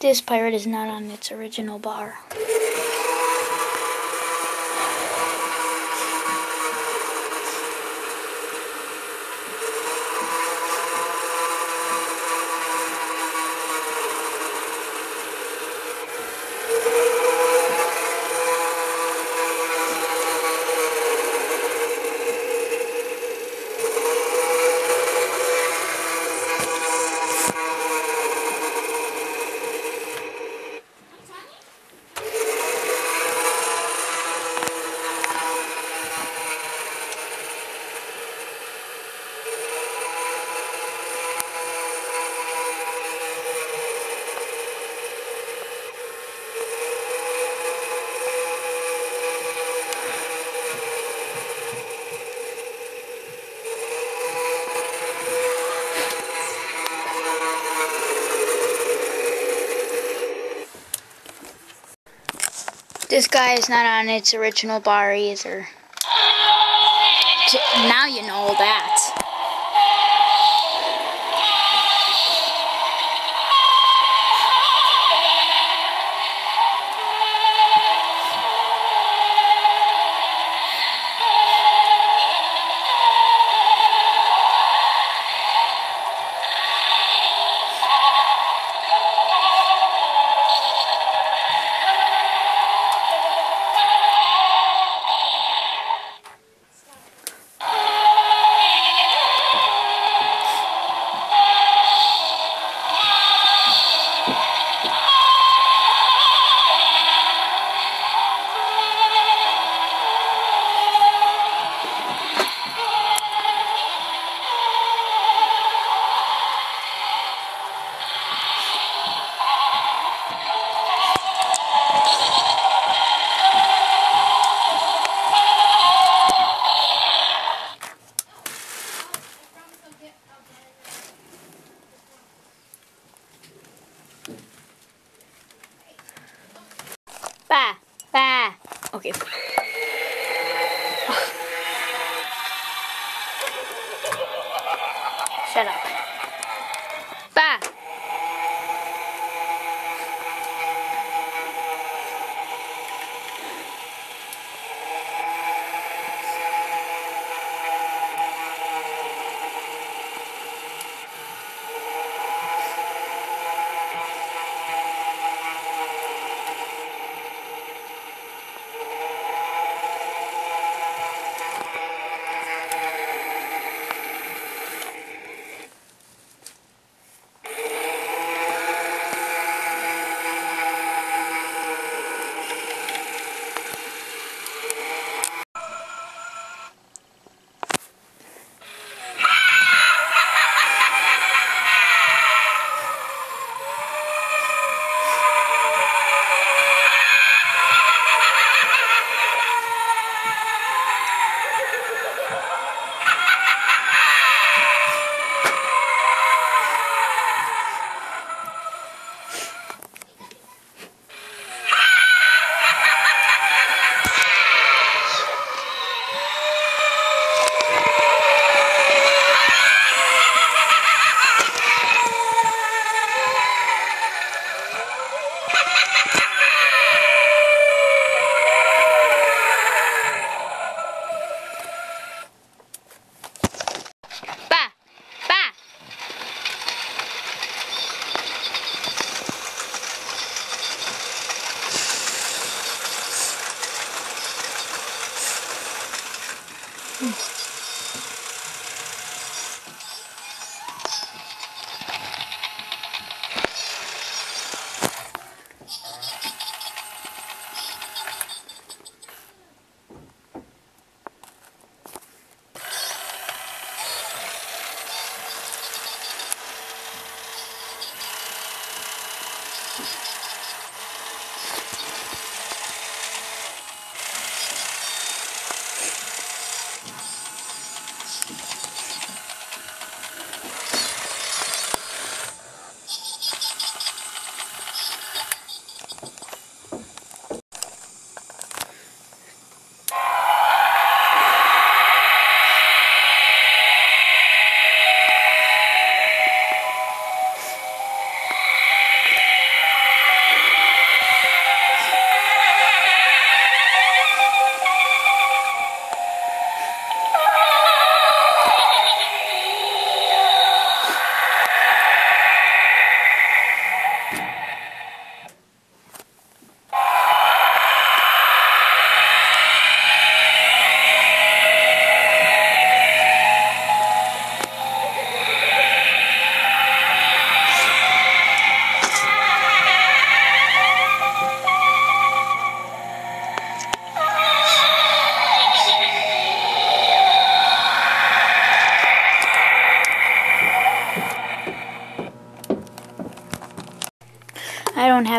This pirate is not on its original bar. This guy is not on its original bar either. Now you know that. Okay. Shut up.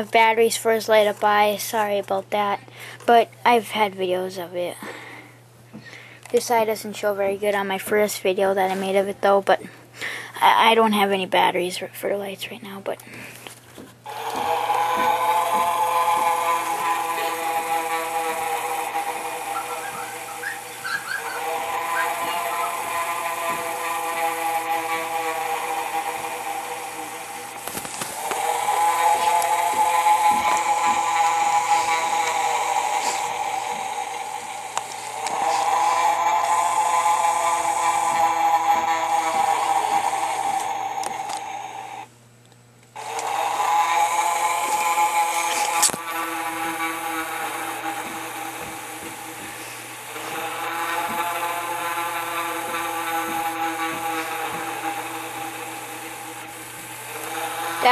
Have batteries for his light up eye. Sorry about that. But I've had videos of it. This eye doesn't show very good on my first video that I made of it though, but I, I don't have any batteries for, lights right now, but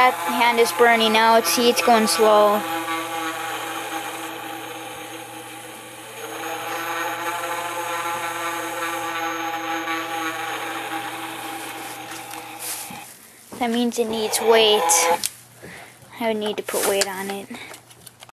That hand is burning now. See, it's going slow. That means it needs weight. I would need to put weight on it.